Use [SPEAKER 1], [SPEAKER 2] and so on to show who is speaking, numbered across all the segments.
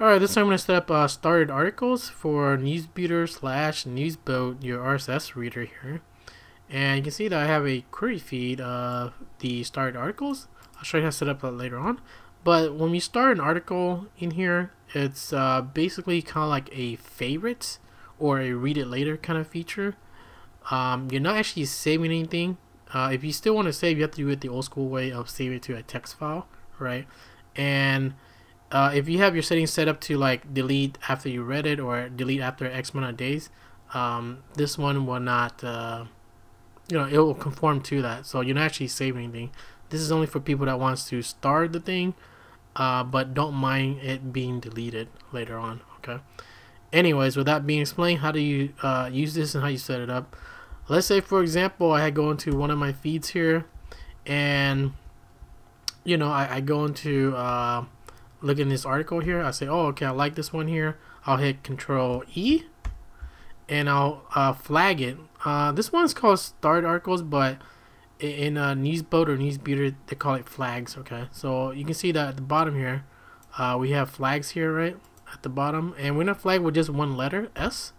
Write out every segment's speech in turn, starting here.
[SPEAKER 1] Alright, this time I'm going to set up uh, started articles for Newsbeuter slash Newsboat, your RSS reader here. And you can see that I have a query feed of the started articles. I'll show you how to set up that later on. But when we start an article in here, it's uh, basically kind of like a favorites or a read it later kind of feature. Um, you're not actually saving anything. Uh, if you still want to save, you have to do it the old school way of saving it to a text file, right? And uh, if you have your settings set up to like delete after you read it or delete after X amount of days, um, this one will not, uh, you know, it will conform to that. So you're not actually saving anything. This is only for people that wants to start the thing, uh, but don't mind it being deleted later on. Okay. Anyways, with that being explained, how do you uh, use this and how you set it up? Let's say, for example, I had go into one of my feeds here, and you know, I, I go into uh, look in this article here, I say, oh, okay, I like this one here. I'll hit Control E, and I'll uh, flag it. Uh, this one's called Start Articles, but in uh, Newsboat or Newsbeuter, they call it flags. Okay, so you can see that at the bottom here, uh, we have flags here, right at the bottom, and we're gonna flag with just one letter S,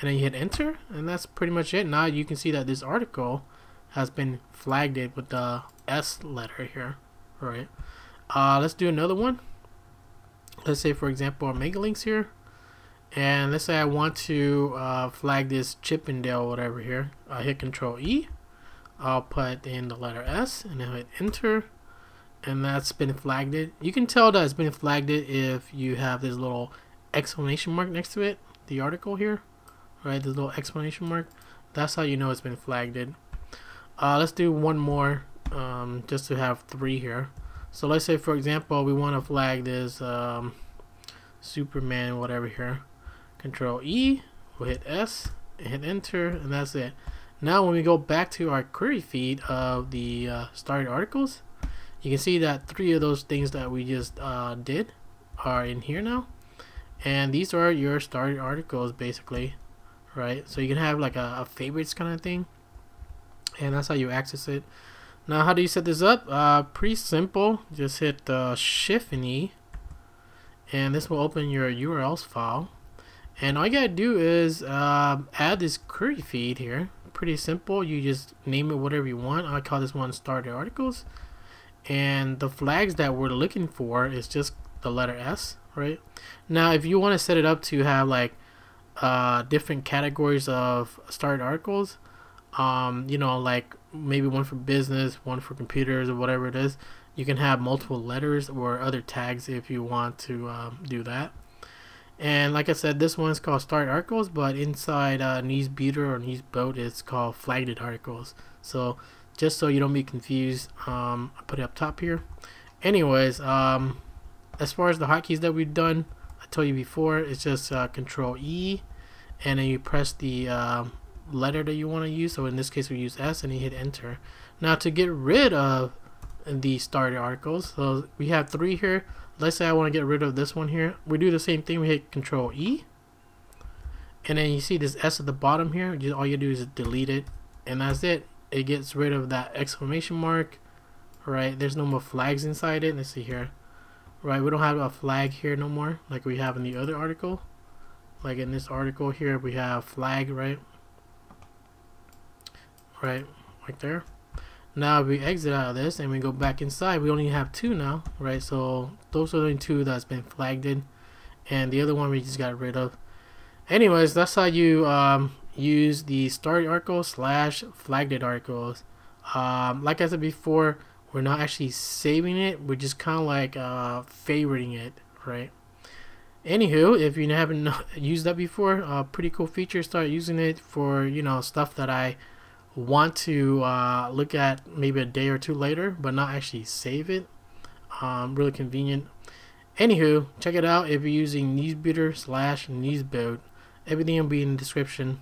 [SPEAKER 1] and then you hit Enter, and that's pretty much it. Now you can see that this article has been flagged it with the S letter here, right? Uh, let's do another one let's say for example mega links here. And let's say I want to uh, flag this Chippendale whatever here. I hit control E. I'll put in the letter S and then hit enter. And that's been flagged it. You can tell that it's been flagged it if you have this little exclamation mark next to it the article here right? This little exclamation mark. That's how you know it's been flagged it. Uh, let's do one more um, just to have three here so let's say, for example, we want to flag this um, Superman, whatever here. Control E, we'll hit S, hit enter, and that's it. Now when we go back to our query feed of the uh, started articles, you can see that three of those things that we just uh, did are in here now. And these are your started articles basically, right? So you can have like a, a favorites kind of thing. And that's how you access it. Now, how do you set this up? Uh, pretty simple. Just hit uh, Shift and E, and this will open your URLs file. And all you gotta do is uh, add this query feed here. Pretty simple. You just name it whatever you want. I call this one started articles. And the flags that we're looking for is just the letter S, right? Now, if you want to set it up to have like uh, different categories of started articles, um, you know, like maybe one for business, one for computers, or whatever it is. You can have multiple letters or other tags if you want to um, do that. And like I said, this one is called Start Articles, but inside uh, Newsbeuter or Newsboat, it's called Flagged Articles. So just so you don't be confused, um, I put it up top here. Anyways, um, as far as the hotkeys that we've done, I told you before, it's just uh, Control E, and then you press the uh, letter that you want to use. So in this case, we use S and you hit enter. Now to get rid of the started articles, so we have three here. Let's say I want to get rid of this one here. We do the same thing. We hit Control E, and then you see this S at the bottom here. All you do is delete it, and that's it. It gets rid of that exclamation mark. Right? There's no more flags inside it. Let's see here. Right? We don't have a flag here no more, like we have in the other article. Like in this article here, we have flag, right? Right right there. Now we exit out of this and we go back inside we only have two now right? So those are the two that's been flagged in. And the other one we just got rid of. Anyways that's how you um, use the start article slash flagged articles. Um, like I said before we're not actually saving it. We're just kind of like uh, favoriting it right? Anywho if you haven't used that before uh, pretty cool feature start using it for you know stuff that I want to uh, look at maybe a day or two later, but not actually save it. Um, really convenient. Anywho, check it out if you're using Newsbeuter slash Newsboat. Everything will be in the description.